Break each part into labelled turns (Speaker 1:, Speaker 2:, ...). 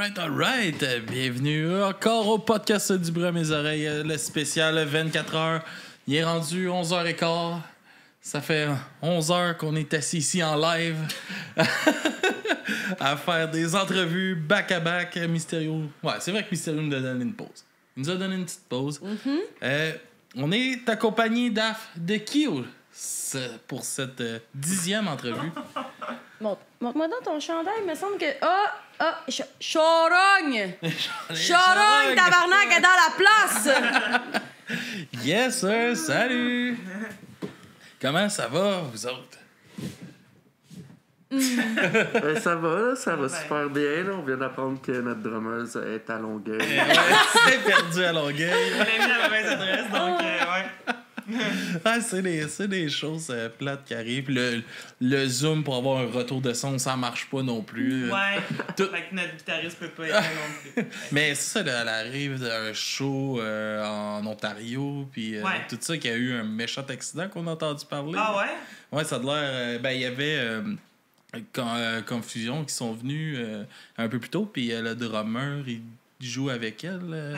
Speaker 1: Alright, alright, alright. Bienvenue encore au podcast du bruit à mes oreilles, euh, le spécial 24 heures. Il est rendu 11h15. Ça fait 11 heures qu'on est assis ici en live à faire des entrevues back-à-back. Mysterio. Ouais, c'est vrai que Mysterio nous a donné une pause. Il nous a donné une petite pause. Euh, on est accompagné d'Af de ce- pour cette euh, dixième entrevue.
Speaker 2: Montre- Montre-moi dans ton chandail, il me semble que. Ah! Ah! Ch- Chorogne! Chorogne, tabarnak, est dans la place!
Speaker 1: Yes, sir, salut! Comment ça va, vous autres?
Speaker 3: Ben, ça va, là, ça va super bien. Là. On vient d'apprendre que notre drummeuse est à Longueuil.
Speaker 1: C'est perdu à Longueuil.
Speaker 4: On a mis la mauvaise adresse, donc euh, ouais.
Speaker 1: Ah, c'est des, des choses euh, plates qui arrivent. Le, le Zoom pour avoir un retour de son, ça marche pas non plus.
Speaker 4: Ouais.
Speaker 1: Tout-
Speaker 4: Fait que notre guitariste peut pas être là non plus.
Speaker 1: Mais c'est ça, là, elle arrive d'un show euh, en Ontario, puis euh,
Speaker 4: Ouais.
Speaker 1: tout ça, qu'il y a eu un méchant accident qu'on a entendu parler.
Speaker 4: Ah ouais?
Speaker 1: Ouais, ça a l'air. ben, il y avait Con- Confusion qui sont venus un peu plus tôt, puis le drummer, il joue avec elle. euh.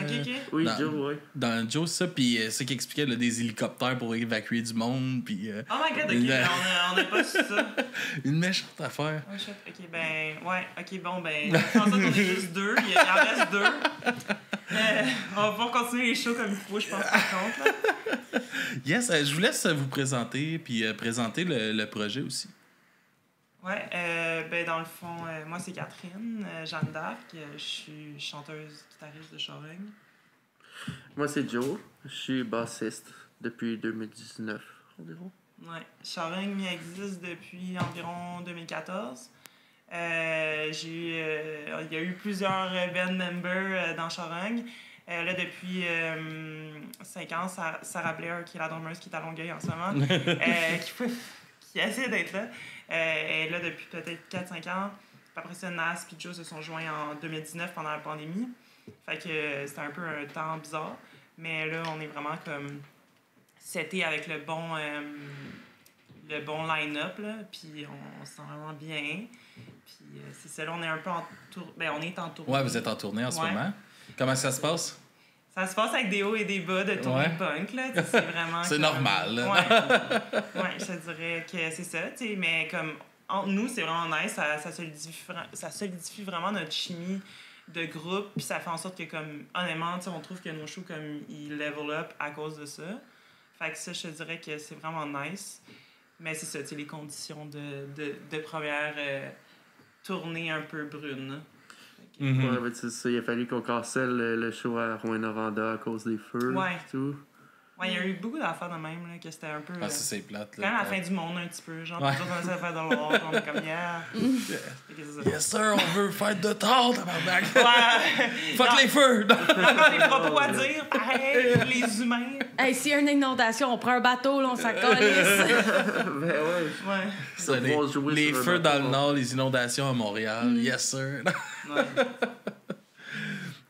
Speaker 3: Oui,
Speaker 1: Dans-
Speaker 3: Joe, oui.
Speaker 1: Dans Joe, ça, puis euh, c'est qui expliquait là, des hélicoptères pour évacuer du monde, puis euh,
Speaker 4: Oh my god, ok. Ben, on, a, on a pas su ça.
Speaker 1: une méchante affaire.
Speaker 4: Oh shit. Ok, ben, ouais. Ok, bon, ben, je pense qu'on est juste deux. Il, il en reste deux. Euh, on va pouvoir continuer les shows comme il faut, je pense, par contre. Là.
Speaker 1: Yes, euh, je vous laisse vous présenter, puis euh, présenter le, le projet aussi.
Speaker 4: Ouais, euh, ben, dans le fond, euh, moi, c'est Catherine, euh, Jeanne d'Arc. Euh, je suis chanteuse guitariste de Chorogne.
Speaker 3: Moi, c'est Joe. Je suis bassiste depuis 2019 environ.
Speaker 4: Ouais, Chorogne existe depuis environ 2014. Euh, j'ai eu, euh, il y a eu plusieurs euh, band members euh, dans Chorogne. Euh, là, depuis 5 ans, Sarah, Blair, qui est la drummeuse qui est à Longueuil en ce moment, euh, qui, peut- qui essaie d'être là, euh, est là depuis peut-être 4-5 ans. Après ça, Nas et Joe se sont joints en 2019 pendant la pandémie. Fait que euh, c'était un peu un temps bizarre. Mais là, on est vraiment comme c'était avec le bon euh, le bon line-up là puis on, on se sent vraiment bien puis euh, c'est ça là on est un peu en tour ben on est en tournée
Speaker 1: Ouais, vous êtes en tournée en ce
Speaker 4: Ouais.
Speaker 1: moment. Comment ça se passe?
Speaker 4: Ça se passe avec des hauts et des bas de tournée
Speaker 1: Ouais.
Speaker 4: punk là c'est vraiment
Speaker 1: C'est
Speaker 4: comme-
Speaker 1: normal, là.
Speaker 4: ouais, ouais je te dirais que c'est ça tu sais mais comme entre nous c'est vraiment nice ça, ça solidifie ça solidifie vraiment notre chimie de groupe puis ça fait en sorte que comme honnêtement tu sais on trouve que nos shows comme ils level up à cause de ça fait que ça je te dirais que c'est vraiment nice mais c'est ça tu sais les conditions de, de, de première euh, tournée un peu brune Que-
Speaker 1: Mhm.
Speaker 3: Ouais, c'est ça. Il a fallu qu'on cancelle le, le show à Rouen-Noranda à cause des feux.
Speaker 4: Ouais.
Speaker 3: et Tout.
Speaker 4: Ouais il y a eu beaucoup d'affaires de même là, que c'était un peu
Speaker 1: Ah,
Speaker 4: euh,
Speaker 1: ça, c'est plate.
Speaker 4: quand même
Speaker 1: Là.
Speaker 4: la fin du monde un petit peu genre
Speaker 1: Ouais.
Speaker 4: nous autres, on essaie de faire de l'or on est comme yeah.
Speaker 1: Yes, sir, on veut faire de tard, tabarnak.
Speaker 4: Ouais.
Speaker 1: Fuck
Speaker 4: Non,
Speaker 1: les feux!
Speaker 4: Encore des propos à dire, pareil, les humains.
Speaker 2: Hey, s'il y a une inondation, on prend un bateau, là, on calisse.
Speaker 3: ben ouais.
Speaker 4: Ouais.
Speaker 1: Ça, les feux dans le nord, les inondations à Montréal. Yes, sir.
Speaker 4: ouais.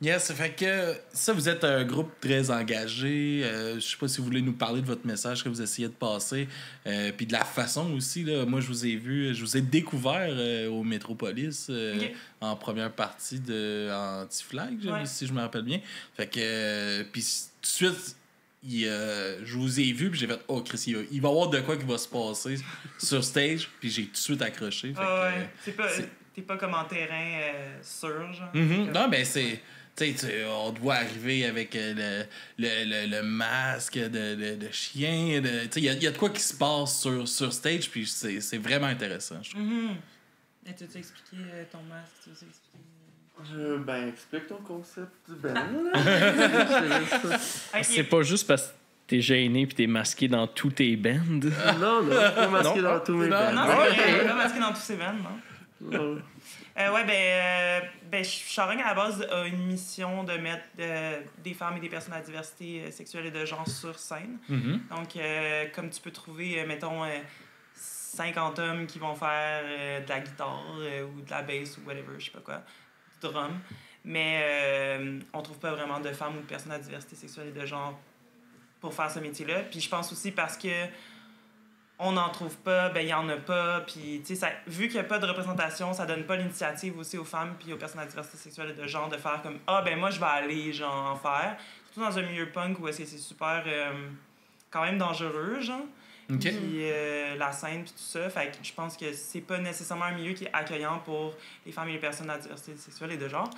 Speaker 1: Yes, fait que ça, vous êtes un groupe très engagé. Euh, je sais pas si vous voulez nous parler de votre message que vous essayez de passer. Euh, Puis de la façon aussi, là, moi je vous ai vu, je vous ai découvert euh, au Métropolis euh, en première partie de Anti-Flag,
Speaker 4: Ouais.
Speaker 1: si je me rappelle bien. Fait que, puis tout de suite, il, euh, je vous ai vu, puis j'ai fait, oh Chris, il va, il va y avoir de quoi qui va se passer sur stage, puis j'ai tout de suite accroché. Que,
Speaker 4: Ah ouais. C'est pas, t'es pas comme en terrain euh, sûr, genre.
Speaker 1: Mhm. Non, ben c'est. Tu sais, tu- on te voit arriver avec euh, le, le, le, le masque de, de, de chien. de- il y a, y a de quoi qui se passe sur, sur stage, puis c'est c'est vraiment intéressant, je trouve.
Speaker 4: Mhm. Et tu t'es expliqué euh, ton masque, tu expliqué.
Speaker 3: Euh, ben, explique ton concept du band. là.
Speaker 4: Ok.
Speaker 5: C'est pas juste parce que t'es gêné puis t'es masqué dans tous tes bands.
Speaker 3: non, non, pas masqué
Speaker 5: Non.
Speaker 3: dans tous mes
Speaker 1: Non,
Speaker 3: bands.
Speaker 4: Non, c'est vrai, on est pas masqué dans tous ces bands, non?
Speaker 3: Non.
Speaker 4: Euh, ouais, ben, euh, ben Charogne, à la base, a une mission de mettre euh, des femmes et des personnes à diversité euh, sexuelle et de genre sur scène.
Speaker 1: Mhm.
Speaker 4: Donc, euh, comme tu peux trouver, euh, mettons, euh, 50 hommes qui vont faire de la guitare ou de la bass ou whatever, je sais pas quoi, du drum. Mais on trouve pas vraiment de femmes ou de personnes à diversité sexuelle et de genre pour faire ce métier-là. Puis je pense aussi parce que on n'en trouve pas, ben il y en a pas. Puis, tu sais, vu qu'il n'y a pas de représentation, ça donne pas l'initiative aussi aux femmes puis aux personnes à diversité sexuelle et de genre de faire comme Ah, ben moi, je vais aller, genre, en faire. Surtout dans un milieu punk où est-ce que c'est super, euh, quand même dangereux, genre.
Speaker 1: Ok.
Speaker 4: Puis euh, la scène, puis tout ça. Fait que je pense que c'est pas nécessairement un milieu qui est accueillant pour les femmes et les personnes à diversité sexuelle et de genre.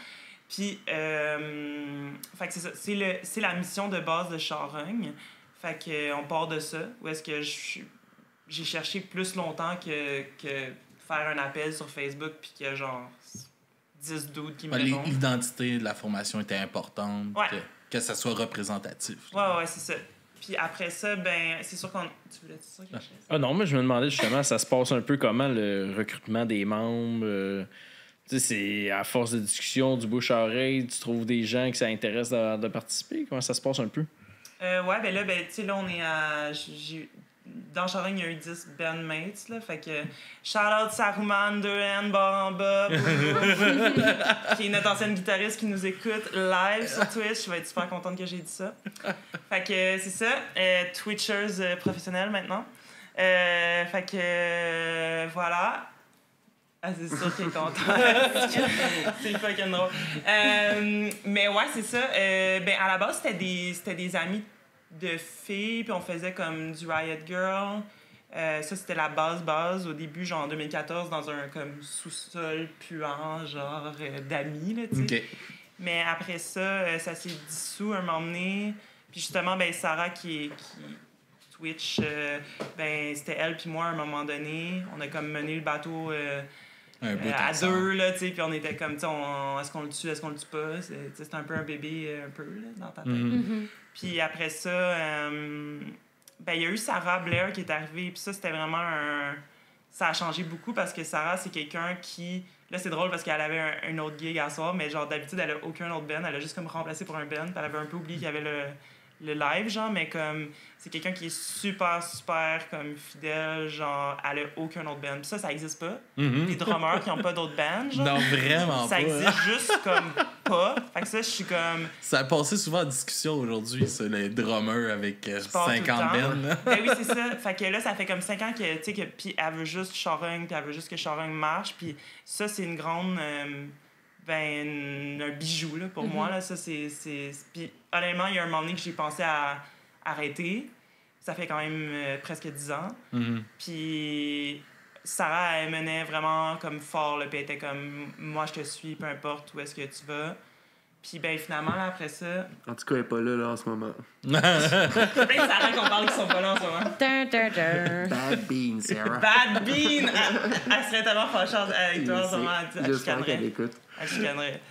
Speaker 4: Puis, euh, fait que c'est ça. C'est, le, c'est la mission de base de Charogne. Fait que, on part de ça. Où est-ce que je suis- j'ai cherché plus longtemps que, que faire un appel sur Facebook, puis qu'il y a genre 10 doutes qui me
Speaker 1: Ouais. L'identité de la formation était importante.
Speaker 4: Ouais.
Speaker 1: Que, que ça soit représentatif.
Speaker 4: Ouais, ouais, c'est ça. Puis après ça, ben, c'est sûr qu'on. Tu voulais dire ça quelque chose?
Speaker 5: Ah non, mais je me demandais justement, ça se passe un peu comment le recrutement des membres. euh, tu sais, c'est à force de discussion, du bouche à oreille, tu trouves des gens qui s'intéressent de, de participer? Comment ça se passe un peu?
Speaker 4: Euh, ouais, ben là, ben, tu sais, là, on est à. j'ai- Dans Charogne, il y a eu 10 bandmates, là. Fait que. Shout out Saruman, 2N, bar en bas, qui est notre ancienne guitariste qui nous écoute live sur Twitch. Je vais être super contente que j'ai dit ça. Fait que c'est ça. Euh, Twitchers euh, professionnels maintenant. Euh, fait que. euh, voilà. Ah, c'est sûr qu'il est content. c'est fucking drôle. Mais ouais, c'est ça. Ben, à la base, c'était des, des amis de filles, puis on faisait comme du Riot Girl. Euh, ça, c'était la base base au début, genre en 2014, dans un comme sous-sol puant, genre euh, d'amis, là, tu sais. Mais après ça, euh, ça s'est dissous un moment donné. Puis justement, ben, Sarah qui, qui Twitch, ben, c'était elle puis moi à un moment donné. On a comme mené le bateau
Speaker 1: Un bout
Speaker 4: euh, à deux, là, tu sais. Puis on était comme, tu sais, on- est-ce qu'on le tue, est-ce qu'on le tue pas? C'est- tu sais, C'était un peu un bébé, euh, un peu, là, dans ta tête.
Speaker 1: Mhm.
Speaker 2: Mhm.
Speaker 4: Puis après ça, euh, ben, il y a eu Sarah Blair qui est arrivée. Puis ça, c'était vraiment un. Ça a changé beaucoup parce que Sarah, c'est quelqu'un qui. Là, c'est drôle parce qu'elle avait un, un autre gig à soir, mais genre, d'habitude, elle a aucun autre band. Elle a juste comme remplacé pour un. Puis elle avait un peu oublié qu'il y avait le, le live, genre, mais comme. C'est quelqu'un qui est super, super, comme fidèle. Genre, elle a aucun autre band. Puis ça, ça existe pas.
Speaker 1: Mhm.
Speaker 4: Les drummers qui ont pas d'autres bands, genre.
Speaker 1: Non, vraiment
Speaker 4: Ça
Speaker 1: pas.
Speaker 4: existe
Speaker 1: hein.
Speaker 4: juste comme pas. Fait que ça, je suis comme.
Speaker 1: Ça a passé souvent en discussion aujourd'hui, ça, les drummers avec euh,
Speaker 4: Qui part tout le
Speaker 1: 50
Speaker 4: temps.
Speaker 1: bennes. là.
Speaker 4: Ben oui, c'est ça. Fait que là, ça fait comme 5 ans que, tu sais, que, puis elle veut juste Charogne, puis elle veut juste que Charogne marche. Puis ça, c'est une grande, euh, ben, un bijou, là, pour moi, là. Ça, c'est, c'est... Puis honnêtement, il y a un moment donné que j'ai pensé à arrêter. Ça fait quand même euh, presque 10 ans.
Speaker 1: Mhm.
Speaker 4: Puis Sarah, elle menait vraiment comme fort, là, puis elle était comme, moi, je te suis, peu importe où est-ce que tu vas. Puis ben finalement, là, après ça,
Speaker 3: En tout cas, elle est pas là, là en ce moment.
Speaker 4: c'est plein de Sarah qu'on parle qui sont pas là en ce moment.
Speaker 2: Dun, dun, dun.
Speaker 3: Bad bean, Sarah.
Speaker 4: Bad Bean! Elle, elle serait tellement fâchée avec toi en ce moment.
Speaker 3: J'espère qu'elle écoute.
Speaker 4: Elle chicanerait.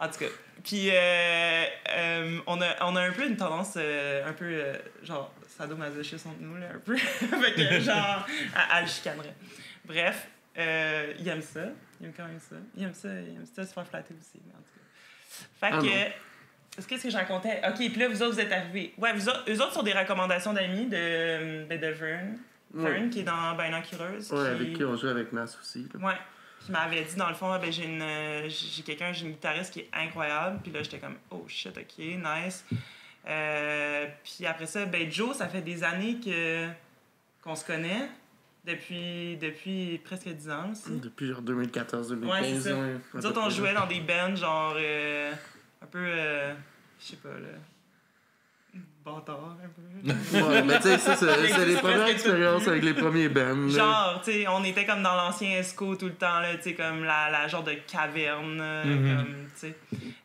Speaker 4: En tout cas. Puis, euh, euh, on, a, on a un peu une tendance, euh, un peu, genre, sadomasochiste entre nous, là, un peu. fait que, genre, elle, elle chicanerait. Bref, il aime ça. Il aime quand même ça. Il aime ça, il aime ça se faire flatter aussi, mais en tout cas. Fait
Speaker 3: Ah
Speaker 4: que... Est-ce que, ce que je racontais? OK, puis là, vous autres, vous êtes arrivés. Ouais, vous autres, eux autres sont des recommandations d'amis de, ben, de Vern.
Speaker 3: Ouais.
Speaker 4: Fern, qui est dans Binoculars.
Speaker 3: Ouais,
Speaker 4: qui...
Speaker 3: avec qui on joue avec Nas aussi. là.
Speaker 4: Ouais. Qui m'avait dit, dans le fond, ah, ben, j'ai, une, j'ai quelqu'un, j'ai une guitariste qui est incroyable. Puis là, j'étais comme, oh shit, ok, nice. Euh, puis après ça, ben, Joe, ça fait des années que, qu'on se connaît. Depuis, depuis presque 10 ans aussi.
Speaker 3: Depuis genre 2014-2015.
Speaker 4: Ouais, c'est ça.
Speaker 3: ouais, à
Speaker 4: Nous autres, on jouait dans des bands, genre, euh, un peu, euh, je sais pas, là. Bâtard, un peu.
Speaker 3: Ouais, mais tu sais, ça, c'est les premières expériences avec les premiers bands.
Speaker 4: Genre, tu sais, on était comme dans l'ancien ESCO tout le temps, là, tu sais, comme la, la genre de caverne, euh,
Speaker 1: Mhm.
Speaker 4: comme, tu sais.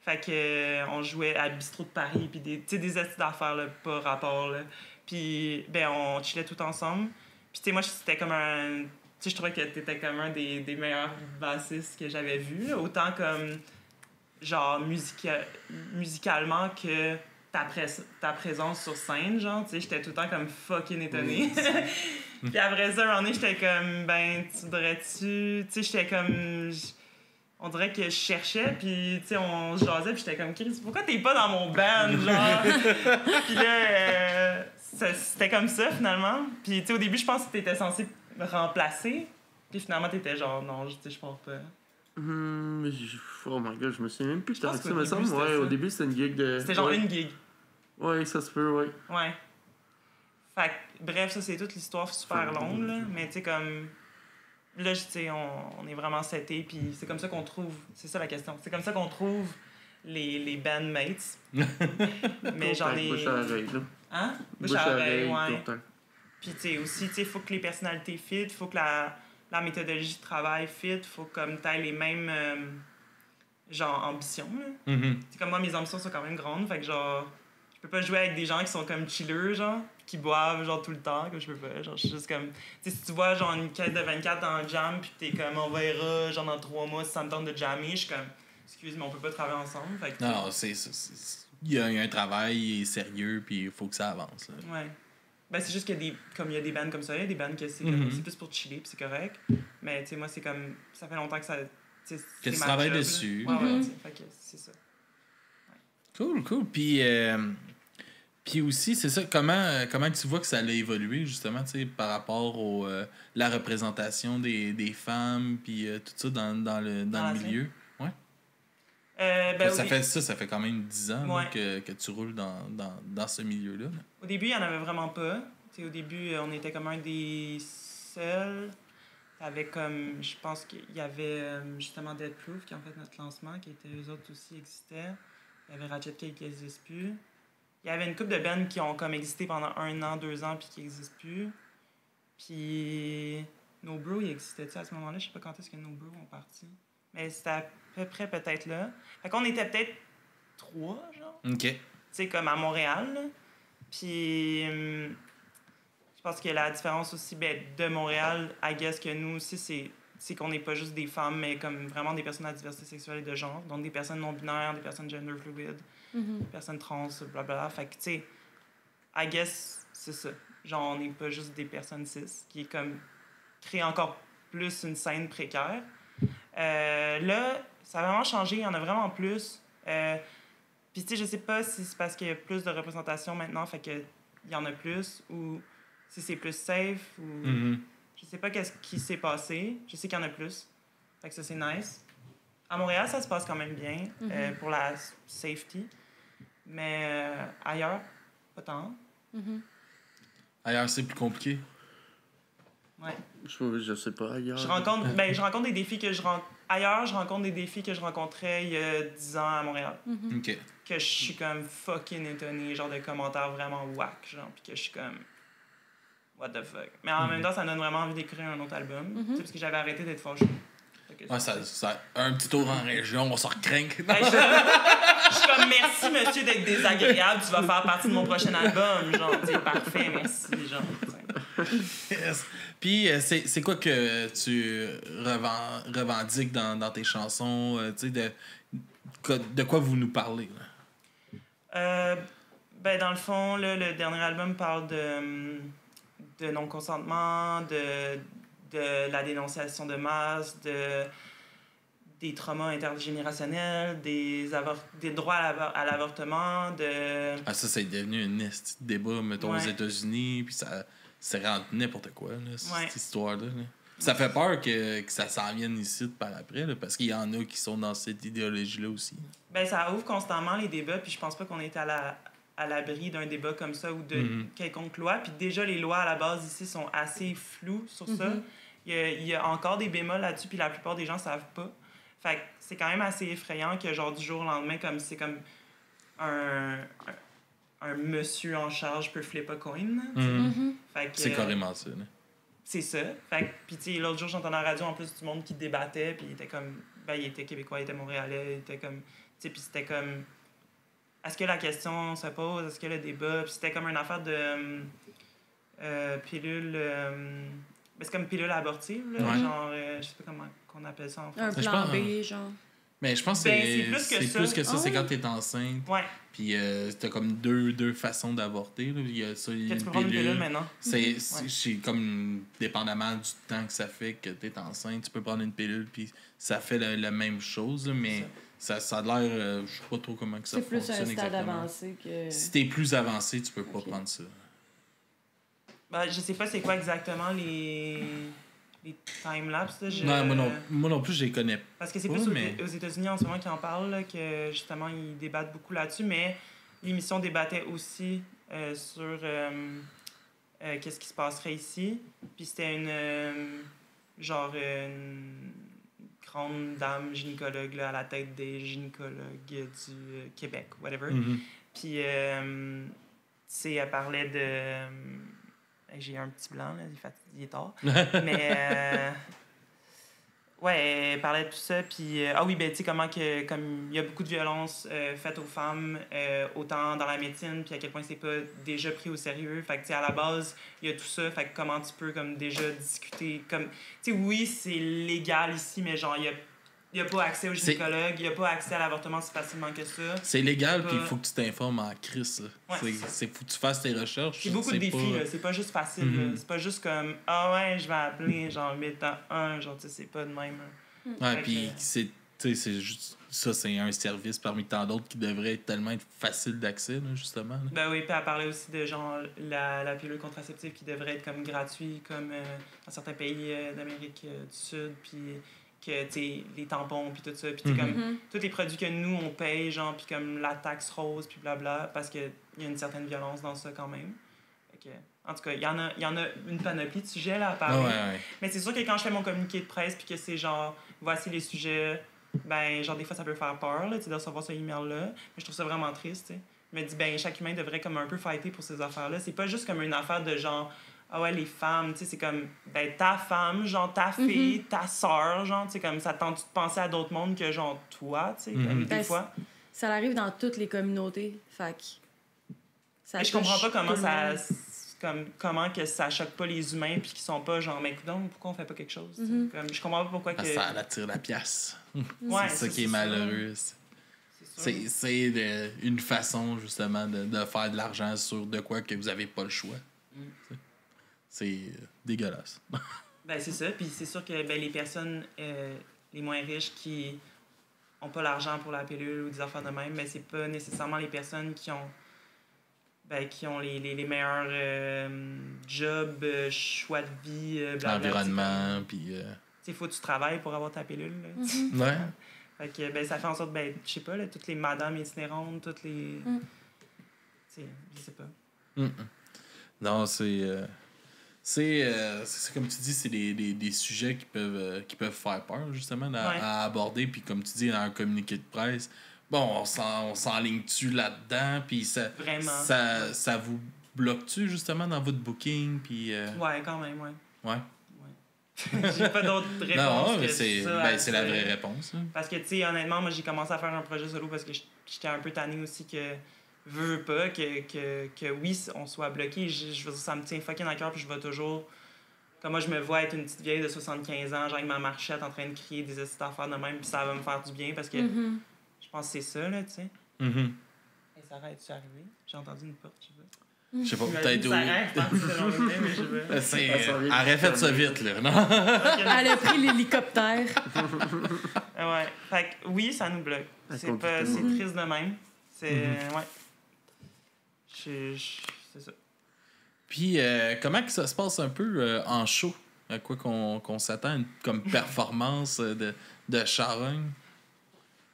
Speaker 4: Fait que, euh, on jouait à Bistrot de Paris, puis des, tu sais, des astuces d'affaires, là, pas rapport, là. Puis, ben, on chillait tout ensemble. Puis, tu sais, moi, c'était comme un... Tu sais, je trouvais que t'étais comme un des, des meilleurs bassistes que j'avais vu, là. Autant comme, genre, musica- musicalement que ta, pres- ta présence sur scène, genre, tu sais, j'étais tout le temps comme fucking étonnée. Puis après ça, un moment donné, j'étais comme, ben, tu voudrais-tu. Tu sais, j'étais comme. On dirait que je cherchais, puis, tu sais, on se jasait, puis j'étais comme, Chris, pourquoi t'es pas dans mon band, genre? puis là, euh, c'était comme ça, finalement. Puis, tu sais, au début, je pense que t'étais censé me remplacer. Puis finalement, t'étais genre, non, je- tu sais, je pense pas.
Speaker 3: J- oh my god, je me souviens même plus
Speaker 4: qu'au
Speaker 3: ça, me semble. Ouais,
Speaker 4: ça.
Speaker 3: au début, c'était une gig de.
Speaker 4: C'était genre
Speaker 3: ouais.
Speaker 4: une gig.
Speaker 3: Ouais, ça se peut, ouais.
Speaker 4: Ouais. Fait bref, ça, c'est toute l'histoire super longue, là. Mais tu sais, comme. Là, tu sais, on, on est vraiment seté, puis c'est comme ça qu'on trouve. C'est ça la question. C'est comme ça qu'on trouve les, les bandmates. Mais j'en ai.
Speaker 3: Bouche à oreille, là.
Speaker 4: Hein?
Speaker 3: Bouche à oreille,
Speaker 4: ouais. Puis, tu sais, aussi, tu sais, faut que les personnalités fit, faut que la, la méthodologie de travail fit, faut comme t'aies les mêmes, euh, genre, ambitions, là.
Speaker 1: Mhm.
Speaker 4: C'est comme moi, mes ambitions sont quand même grandes, fait que genre, je peux pas jouer avec des gens qui sont comme chilleux, genre, qui boivent, genre, tout le temps, que je peux pas. Genre, je suis juste comme. Tu sais, si tu vois, genre, une caisse de 24 dans le jam, puis t'es comme, on verra, genre, dans trois mois, si ça me tente de jammer, je suis comme, excuse, mais on peut pas travailler ensemble, fait que.
Speaker 1: Non, non, c'est. Il y, a il y a un travail sérieux, puis il faut que ça avance. là.
Speaker 4: Ouais. Ben, c'est juste qu'il y a des. Comme il y a des bands comme ça, il y a des bands que c'est c'est plus pour chiller, puis c'est correct. Mais, tu sais, moi, c'est comme. Ça fait longtemps que ça.
Speaker 1: Que tu travailles dessus.
Speaker 4: Ouais, ouais,
Speaker 2: Mhm.
Speaker 4: que c'est ça.
Speaker 1: Cool, cool. Puis, euh, puis aussi, c'est ça, comment, comment tu vois que ça a évolué, justement, tu sais, par rapport au euh, la représentation des, des femmes, puis euh, tout ça dans, dans le, dans
Speaker 4: Dans
Speaker 1: le
Speaker 4: scène? Euh, ben,
Speaker 1: ça, fait, ça, ça fait quand même 10 ans là, que, que tu roules dans, dans, dans ce milieu-là. là.
Speaker 4: au début, il y en avait vraiment pas. Au début, euh, on était comme un des seuls. Avec comme. Je pense qu'il y avait euh, justement Dead Proof qui a fait notre lancement, qui était eux autres aussi existaient. Il y avait Ratchet Cake qui n'existe plus. Il y avait une couple de bands qui ont comme existé pendant un an, deux ans, puis qui n'existent plus. Puis. No Bro, il existait-tu à ce moment-là? Je sais pas quand est-ce que No Bro ont parti. Mais c'était à peu près peut-être là. Fait qu'on était peut-être trois, genre
Speaker 1: OK.
Speaker 4: tu sais, comme à Montréal. là. Puis, hum, je pense que la différence aussi ben, de Montréal, I guess que nous aussi, c'est c'est qu'on n'est pas juste des femmes, mais comme vraiment des personnes à diversité sexuelle et de genre. Donc des personnes non-binaires, des personnes gender fluid,
Speaker 2: Mhm.
Speaker 4: des personnes trans, blablabla. Fait que, tu sais, I guess, c'est ça. Genre, on n'est pas juste des personnes cis, qui est comme crée encore plus une scène précaire. Euh, là, ça a vraiment changé, il y en a vraiment plus. Euh, puis, tu sais, je sais pas si c'est parce qu'il y a plus de représentation maintenant, fait que il y en a plus, ou si c'est plus safe, ou.
Speaker 1: Mhm.
Speaker 4: Je sais pas qu'est-ce qui s'est passé. Je sais qu'il y en a plus. Fait que ça, c'est nice. À Montréal, ça se passe quand même bien euh, pour la safety. Mais euh, ailleurs, pas tant.
Speaker 2: Mhm.
Speaker 1: Ailleurs, c'est plus compliqué.
Speaker 4: Ouais.
Speaker 3: Je, je sais pas, ailleurs.
Speaker 4: Je rencontre, ben, je rencontre des défis que je rencontre. Ailleurs, je rencontre des défis que je rencontrais il y a 10 ans à Montréal.
Speaker 1: OK.
Speaker 4: Que je suis comme fucking étonné, genre de commentaires vraiment whack, genre, puis que je suis comme. What the fuck. Mais en même temps, ça me donne vraiment envie d'écrire un autre album. Tu sais, parce que j'avais arrêté d'être fâché.
Speaker 1: Ouais, ça, ça, un petit tour en région, on s'en recrinque.
Speaker 4: Ben, je, je suis comme merci monsieur d'être désagréable, tu vas faire partie de mon prochain album, genre, tu sais, parfait, merci, genre.
Speaker 1: Yes. Puis, euh, c'est quoi que tu reven- revendiques dans, dans tes chansons? euh, tu sais, de, de quoi vous nous parlez? là?
Speaker 4: Euh, ben, dans le fond, là, le dernier album parle de, de non-consentement, de, de la dénonciation de masse, de, des traumas intergénérationnels, des, des droits à l'avor- à l'avortement, de...
Speaker 1: Ah, ça, c'est devenu un débat, mettons, aux. États-Unis, puis ça c'est rendu n'importe quoi, là, cette histoire-là. là. Ça fait peur que, que ça s'en vienne ici par après, là, parce qu'il y en a qui sont dans cette idéologie-là aussi.
Speaker 4: Ben, ça ouvre constamment les débats, puis je pense pas qu'on est à la à l'abri d'un débat comme ça ou de
Speaker 1: Mhm.
Speaker 4: quelconque loi. Puis déjà, les lois à la base ici sont assez floues sur ça.
Speaker 2: Mhm.
Speaker 4: Il, y a, il y a encore des bémols là-dessus, puis la plupart des gens savent pas. Fait que c'est quand même assez effrayant que, genre, du jour au lendemain, comme c'est comme un monsieur en charge peut flipper coin.
Speaker 2: Mhm.
Speaker 4: Que,
Speaker 1: C'est
Speaker 4: euh,
Speaker 1: carrément ça.
Speaker 4: c'est ça. Fait que, puis tu sais, l'autre jour, j'entendais à la radio en plus du monde qui débattait, puis il était comme, ben, il était québécois, il était montréalais, il était comme, tu sais, puis c'était comme, est-ce que la question se pose, est-ce que le débat, puis c'était comme une affaire de euh, euh, pilule, euh, ben, c'est comme pilule abortive, là,
Speaker 1: Ouais.
Speaker 4: genre, euh, je sais pas comment qu'on appelle ça en
Speaker 2: Un
Speaker 4: français.
Speaker 1: je
Speaker 2: plan B, genre.
Speaker 1: Mais je pense que
Speaker 4: Ben,
Speaker 1: c'est
Speaker 4: c'est plus que
Speaker 1: c'est
Speaker 4: ça.
Speaker 1: plus que ça.
Speaker 2: Ah
Speaker 1: c'est
Speaker 2: oui?
Speaker 1: quand t'es enceinte,
Speaker 4: Ouais,
Speaker 1: puis euh, t'as comme deux, deux façons d'avorter. là. Il y a ça, il y a
Speaker 4: que tu
Speaker 1: une
Speaker 4: peux prendre une pilule maintenant.
Speaker 1: C'est
Speaker 4: Ouais.
Speaker 1: comme dépendamment du temps que ça fait que tu es enceinte, tu peux prendre une pilule puis ça fait la, la même chose, mais ça, ça a l'air. euh, je sais pas trop comment que ça
Speaker 2: C'est plus
Speaker 1: fonctionne
Speaker 2: un stade
Speaker 1: exactement.
Speaker 2: avancé que.
Speaker 1: Si t'es plus avancé, tu peux pas prendre ça.
Speaker 4: Ben, je sais pas c'est quoi exactement les, les time-lapse, là, je-
Speaker 1: Non, moi non, moi non plus, je les connais.
Speaker 4: Parce que c'est plus aux-
Speaker 1: mais-
Speaker 4: aux, États-Unis en ce moment qui en parlent, là, que justement, ils débattent beaucoup là-dessus, mais l'émission débattait aussi euh, sur euh, euh, qu'est-ce qui se passerait ici. Puis c'était une. genre une grande dame gynécologue là, à la tête des gynécologues du Québec, whatever.
Speaker 1: Mhm.
Speaker 4: Puis, tu sais, elle parlait de. J'ai un petit blanc, là, il, est fat- il est tard. Mais. euh, ouais, elle parlait de tout ça. Puis, euh, ah oui, ben, tu sais, comment que. Comme il y a beaucoup de violences euh, faites aux femmes, euh, autant dans la médecine, puis à quel point c'est pas déjà pris au sérieux. Fait que, tu sais, à la base, il y a tout ça. Fait que comment tu peux, comme, déjà discuter. Comme, tu sais, oui, c'est légal ici, mais genre, il y a. Il n'y a pas accès au gynécologue, il n'y a pas accès à l'avortement si facilement que ça.
Speaker 1: C'est légal, puis il
Speaker 4: pas-
Speaker 1: faut que tu t'informes en crise.
Speaker 4: Ouais,
Speaker 1: C'est- faut que tu fasses tes recherches.
Speaker 4: C'est beaucoup de défis,
Speaker 1: pas-
Speaker 4: là. C'est pas juste facile,
Speaker 1: Mhm.
Speaker 4: C'est pas juste comme, ah ouais, je vais appeler, genre, 8 ans 1, genre, tu sais, c'est pas de même. là.
Speaker 1: Ouais,
Speaker 4: Fait
Speaker 1: puis
Speaker 4: que-
Speaker 1: c'est tu sais, c'est juste ça c'est un service parmi tant d'autres qui devrait être tellement être facile d'accès justement. là.
Speaker 4: Ben oui, puis elle parlait aussi de, genre, la, la pilule contraceptive qui devrait être comme gratuite, comme euh, dans certains pays euh, d'Amérique euh, du Sud, puis que, tu sais, les tampons, puis tout ça, puis tu sais,
Speaker 1: Mhm.
Speaker 4: comme,
Speaker 2: Mhm.
Speaker 4: tous les produits que nous, on paye, genre, puis comme la taxe rose, puis blabla, parce qu'il y a une certaine violence dans ça quand même. Fait que, en tout cas, il y, en a- il y en a une panoplie de sujets là, à parler.
Speaker 1: ouais, ouais.
Speaker 4: Mais c'est sûr que quand je fais mon communiqué de presse puis que c'est genre voici les sujets, ben genre des fois ça peut faire peur là, tu sais, de recevoir ce email là, mais je trouve ça vraiment triste, tu sais. Je me dis ben chaque humain devrait comme un peu fighter pour ces affaires là, c'est pas juste comme une affaire de genre ah ouais les femmes, tu sais c'est comme ben ta femme, genre ta fille, ta sœur, genre tu sais comme ça tente de penser à d'autres mondes que genre toi, tu sais,
Speaker 1: Mhm.
Speaker 4: des
Speaker 2: Ben,
Speaker 4: fois?
Speaker 2: Ça arrive dans toutes les communautés. Fait que ça
Speaker 4: Mais je comprends pas comment ça comme comment que ça choque pas les humains puis qu'ils sont pas genre mais donc pourquoi on fait pas quelque chose, tu sais?
Speaker 2: Mhm.
Speaker 4: comme je comprends pas pourquoi que
Speaker 1: Ah, Ça attire la pièce.
Speaker 4: Ouais,
Speaker 1: c'est ça qui est malheureux.
Speaker 4: C'est
Speaker 1: une façon justement de, de faire de l'argent sur de quoi que vous avez pas le choix.
Speaker 4: Mm.
Speaker 1: C'est dégueulasse.
Speaker 4: Ben, c'est ça. Puis c'est sûr que ben, les personnes euh, les moins riches qui ont pas l'argent pour la pilule ou des affaires de même, mais c'est pas nécessairement les personnes qui ont ben, qui ont les, les, les meilleurs euh, jobs, euh, choix de vie, euh, blablabla.
Speaker 1: L'environnement, puis. euh,
Speaker 4: Tu sais, faut que tu travailles pour avoir ta pilule. là.
Speaker 2: Mhm.
Speaker 1: Ouais.
Speaker 4: Fait que ben, ça fait en sorte, ben, je sais pas, là, toutes les madames itinérantes, toutes les.
Speaker 2: Mm.
Speaker 4: Tu sais, je sais pas.
Speaker 1: Non, c'est. euh, c'est euh, c'est comme tu dis, c'est des, des, des sujets qui peuvent, euh, qui peuvent faire peur, justement, à,
Speaker 4: Ouais.
Speaker 1: à aborder. Puis, comme tu dis, dans un communiqué de presse, bon, on s'en- on s'enligne-tu là-dedans, puis ça,
Speaker 4: Vraiment.
Speaker 1: ça, ça vous bloque-tu, justement, dans votre booking, puis. euh,
Speaker 4: Ouais, quand même, ouais.
Speaker 1: ouais.
Speaker 4: J'ai pas d'autres réponses.
Speaker 1: Non, c'est ben, c'est la vraie réponse. hein.
Speaker 4: Parce que, tu sais, honnêtement, moi, j'ai commencé à faire un projet solo parce que j'étais un peu tanné aussi que veux veux pas, que, que, que oui, on soit bloqué. Je, je veux dire, ça me tient fucking à cœur, puis je vais toujours. Comme moi, je me vois être une petite vieille de 75 ans, genre avec ma marchette en train de crier des petites affaires de même, puis ça va me faire du bien parce que
Speaker 2: Mhm.
Speaker 4: je pense que c'est ça, là, tu sais.
Speaker 1: Mhm.
Speaker 4: Hey, Sarah, es-tu arrivée? J'ai entendu une porte, je sais pas.
Speaker 1: Je sais pas, peut-être
Speaker 4: c'est-
Speaker 3: Elle du
Speaker 1: faites ça vite, là. Non?
Speaker 2: Elle a pris l'hélicoptère.
Speaker 4: Ouais. Fait que oui, ça nous bloque. C'est triste de même. C'est. Ouais. C'est ça.
Speaker 1: Puis, euh, comment que ça se passe un peu euh, en show? À quoi qu'on s'attend? Une- comme performance euh, de, de Charogne?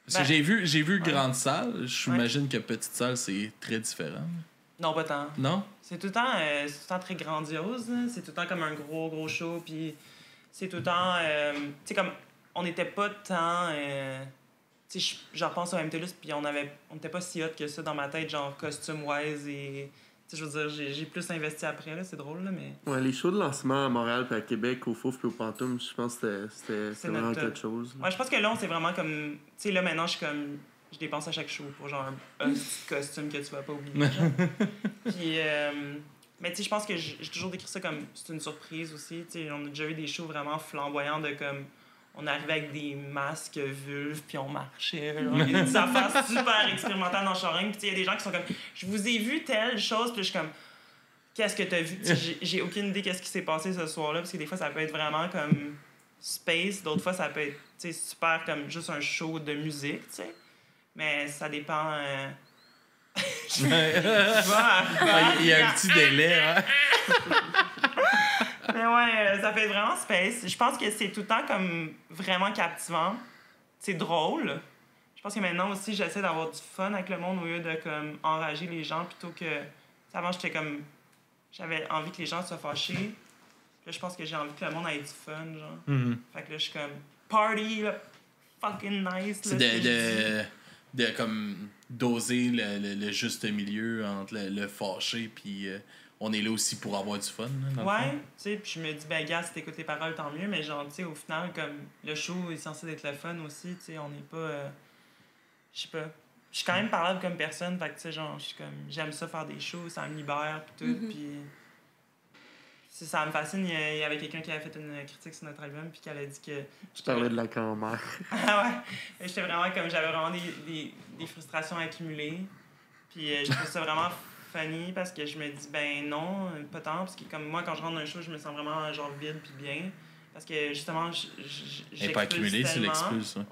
Speaker 1: Parce que
Speaker 4: Ben,
Speaker 1: j'ai vu, j'ai vu
Speaker 4: ouais.
Speaker 1: grande salle. J'imagine que petite salle, c'est très différent.
Speaker 4: Non, pas tant.
Speaker 1: Non?
Speaker 4: C'est tout le temps, euh, tout le temps très grandiose. là. C'est tout le temps comme un gros, gros show. Puis c'est tout le temps. tu sais, comme. On n'était pas tant. Euh, tu sais, je je repense au MTLUS, puis on avait on n'était pas si hot que ça dans ma tête, genre costume-wise. Et. Je veux dire, j'ai- plus investi après, là. C'est drôle, là, mais.
Speaker 3: Ouais, les shows de lancement à Montréal puis à Québec, au Fouf puis au Pantoum, je pense que c'était- vraiment
Speaker 4: notre
Speaker 3: quelque chose.
Speaker 4: Ouais, je pense que là, on vraiment comme. Tu sais, là, maintenant, je suis comme. Je dépense à chaque show pour genre un, petit costume que tu vas pas oublier. Puis. euh, mais tu sais, je pense que j'ai j'ai toujours décrit ça comme. C'est une surprise aussi. Tu sais, on a déjà eu des shows vraiment flamboyants de comme. On arrivait avec des masques vulves, puis on marchait. genre. Il y a des affaires super expérimentales dans Charing. Puis il y a des gens qui sont comme. Je vous ai vu telle chose, puis je suis comme. Qu'est-ce que t'as vu? J'ai- J'ai aucune idée qu'est-ce qui s'est passé ce soir-là, parce que des fois, ça peut être vraiment comme space, d'autres fois, ça peut être super comme juste un show de musique, tu sais. Mais ça dépend. euh,
Speaker 1: Il y a un petit délai. Hein?
Speaker 4: Mais ouais, euh, ça fait vraiment space. Je pense que c'est tout le temps comme vraiment captivant. C'est drôle. Je pense que maintenant aussi, j'essaie d'avoir du fun avec le monde au lieu de comme enrager les gens plutôt que. Avant, j'étais comme. j'avais envie que les gens soient fâchés. Là, je pense que j'ai envie que le monde ait du fun, genre.
Speaker 1: Mhm.
Speaker 4: Fait que là, je suis comme party, là, fucking nice.
Speaker 1: C'est de, de comme doser le, le, le juste milieu entre le, le fâché puis euh, on est là aussi pour avoir du fun. là, le
Speaker 4: Ouais, tu sais, puis je me dis, ben, gars, si t'écoutes tes paroles, tant mieux, mais genre, tu sais, au final, comme, le show est censé être le fun aussi, tu sais, on n'est pas. euh, je sais pas. Je suis quand même parlable comme personne, fait que, tu sais, genre, je suis comme, j'aime ça faire des shows, ça me libère, puis tout,
Speaker 2: Mhm.
Speaker 4: puis. Ça me fascine, il y avait quelqu'un qui avait fait une critique sur notre album, puis qui avait dit que.
Speaker 3: Je parlais de la grand-mère.
Speaker 4: Ah ouais. J'étais vraiment comme j'avais vraiment des, des, des frustrations accumulées. Puis euh, je trouve ça vraiment parce que je me dis ben non, pas tant parce que comme moi quand je rentre dans un show, je me sens vraiment genre vide puis bien parce que justement je je
Speaker 1: Elle est pas accumulée, tu
Speaker 4: tellement.
Speaker 1: l'expulses. hein.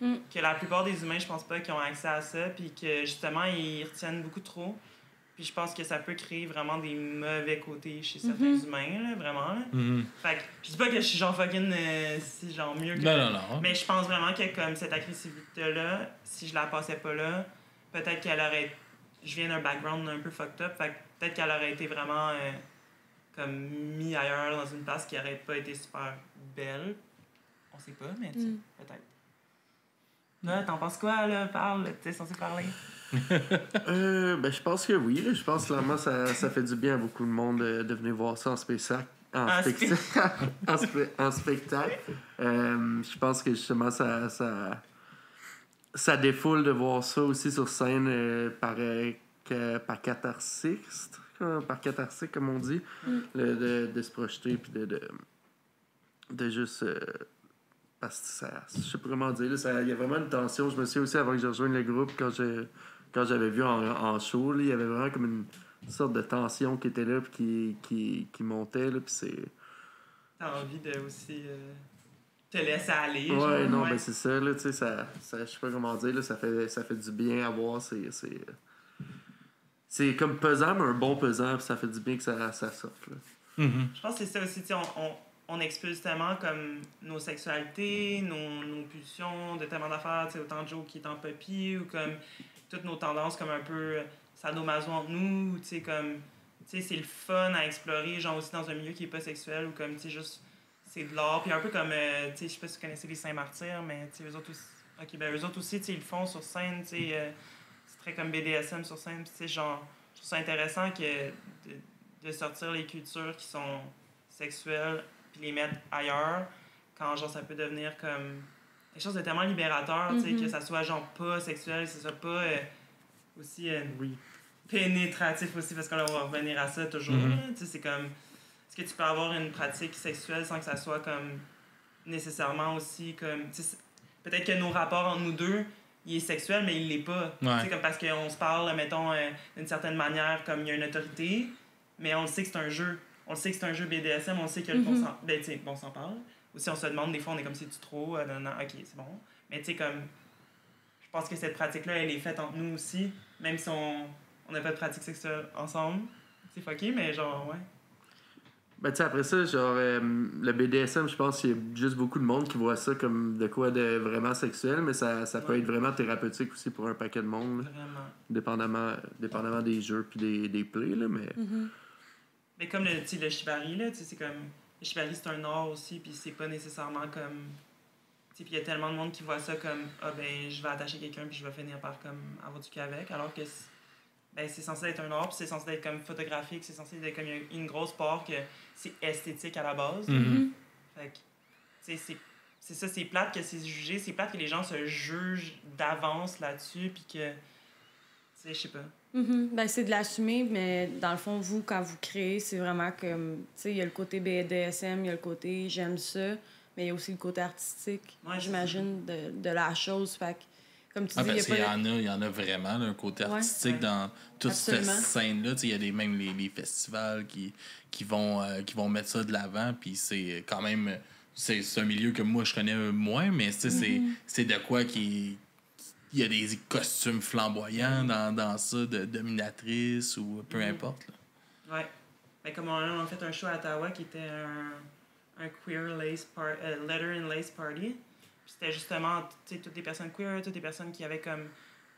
Speaker 4: Ouais.
Speaker 2: Mm.
Speaker 4: Que la plupart des humains, je pense pas qu'ils ont accès à ça puis que justement ils retiennent beaucoup trop. Puis je pense que ça peut créer vraiment des mauvais côtés chez certains
Speaker 2: Mhm.
Speaker 4: humains là, vraiment. Là.
Speaker 1: Mhm.
Speaker 4: Fait que je dis pas que je suis genre fucking euh, si genre mieux que
Speaker 1: Non, non, non.
Speaker 4: mais je pense vraiment que comme cette agressivité-là, si je la passais pas là, peut-être qu'elle aurait. Je viens d'un background un peu fucked up, fait que peut-être qu'elle aurait été vraiment euh, comme mis ailleurs dans une place qui aurait pas été super belle. On sait pas, mais tu sais,
Speaker 2: Mm.
Speaker 4: peut-être. Là, t'en penses quoi, là? Parle, t'es censé parler.
Speaker 3: Euh, ben, je pense que oui. Je pense clairement que ça, ça fait du bien à beaucoup de monde de, de venir voir ça en spectacle. En,
Speaker 4: En
Speaker 3: spectacle. en, spe- en spectacle. Euh, je pense que justement, ça, ça, ça défoule de voir ça aussi sur scène euh, par, euh, par catharsis, euh, par catharsis, comme on dit. Le- de, de se projeter puis de, de, de juste. euh, parce que ça. Je sais pas comment dire. Il y a vraiment une tension. Je me souviens aussi avant que je rejoigne le groupe, quand je quand j'avais vu en, en show, il y avait vraiment comme une sorte de tension qui était là puis qui, qui, qui montait. Là, puis c'est...
Speaker 4: T'as envie de aussi euh, te laisser aller.
Speaker 3: Ouais,
Speaker 4: genre,
Speaker 3: non,
Speaker 4: ouais.
Speaker 3: ben c'est ça, là, tu sais, ça, ça, je sais pas comment dire, là, ça fait, ça fait du bien à voir, c'est, c'est, c'est comme pesant, mais un bon pesant, puis ça fait du bien que ça, ça sorte, là.
Speaker 1: Mhm.
Speaker 4: Je pense que c'est ça aussi, tu sais, on, on, on expulse tellement comme nos sexualités, nos, nos pulsions de tellement d'affaires, tu sais, autant Joe qui est en puppy ou comme toutes nos tendances comme un peu sadomaso entre nous, tu sais, comme, tu sais, c'est le fun à explorer, genre aussi dans un milieu qui est pas sexuel ou comme, tu sais, juste, c'est de l'art, puis un peu comme, euh, tu sais, je sais pas si vous connaissez les Saint-Martyrs, mais tu sais, eux autres aussi, ok, ben eux autres aussi, tu sais, ils le font sur scène, tu sais, euh, c'est très comme BDSM sur scène, puis tu sais, genre, je trouve ça intéressant que de, de sortir les cultures qui sont sexuelles puis les mettre ailleurs quand genre ça peut devenir comme quelque chose de tellement libérateur tu sais
Speaker 2: Mhm.
Speaker 4: que ça soit genre pas sexuel que ça soit pas euh, aussi euh,
Speaker 3: Oui.
Speaker 4: pénétratif aussi parce qu'on va revenir à ça toujours
Speaker 1: Mhm.
Speaker 4: tu sais c'est comme que tu peux avoir une pratique sexuelle sans que ça soit comme nécessairement aussi comme peut-être que nos rapports entre nous deux il est sexuel mais il l'est pas.
Speaker 1: Ouais.
Speaker 4: Tu sais, comme parce qu'on se parle mettons euh, d'une certaine manière comme il y a une autorité mais on le sait que c'est un jeu. On le sait que c'est un jeu BDSM on sait que le
Speaker 2: Mhm.
Speaker 4: consent ben tu sais bon, on s'en parle. Aussi on se demande des fois on est comme c'est tu trop euh, non, non, ok c'est bon. Mais tu sais comme je pense que cette pratique là elle est faite entre nous aussi même si on on n'a pas de pratique sexuelle ensemble. C'est fucké mais genre ouais
Speaker 3: Ben, tu après ça, genre, euh, le BDSM, je pense qu'il y a juste beaucoup de monde qui voit ça comme de quoi de vraiment sexuel, mais ça, ça peut
Speaker 4: Ouais.
Speaker 3: être vraiment thérapeutique aussi pour un paquet de monde, là,
Speaker 4: vraiment
Speaker 3: dépendamment, dépendamment des jeux puis des, des plays, là, mais...
Speaker 2: Mhm.
Speaker 4: mais comme le tu sais, le shibari là tu sais c'est comme le shibari c'est un art aussi puis c'est pas nécessairement comme tu sais puis il y a tellement de monde qui voit ça comme ah ben je vais attacher quelqu'un puis je vais finir par comme avoir du cul avec alors que c'est- ben c'est censé être un art puis c'est censé être comme photographique c'est censé être comme une, grosse part que c'est esthétique à la base. Fait que, tu sais, c'est c'est ça, c'est plate que c'est jugé, c'est plate que les gens se jugent d'avance là-dessus, puis que, tu sais, je sais pas.
Speaker 2: Mhm. Ben, c'est de l'assumer, mais dans le fond, vous, quand vous créez, c'est vraiment comme. Tu sais, il y a le côté BDSM, il y a le côté j'aime ça, mais il y a aussi le côté artistique,
Speaker 4: Ouais,
Speaker 2: j'imagine, de, de la chose. Fait que, comme tu
Speaker 1: Ah,
Speaker 2: dis, il
Speaker 1: parce
Speaker 2: y
Speaker 1: qu'il y,
Speaker 2: a
Speaker 1: en a, il y en a vraiment, là, un côté artistique
Speaker 4: Ouais.
Speaker 1: dans toute cette scène-là. Tu sais, Il y a des, même les, les festivals qui, qui, vont, euh, qui vont mettre ça de l'avant. Puis c'est quand même. C'est c'est un milieu que moi, je connais moins, mais tu sais, c'est-
Speaker 2: Mm-hmm.
Speaker 1: c'est de quoi qui. Il y a des costumes flamboyants dans, dans ça, de dominatrice ou peu
Speaker 4: Mhm.
Speaker 1: importe. là.
Speaker 4: Ouais. Mais comme on, a fait un show à Ottawa qui était un, un queer lace par, euh, letter and lace party. C'était justement, tu sais, toutes les personnes queer, toutes les personnes qui avaient comme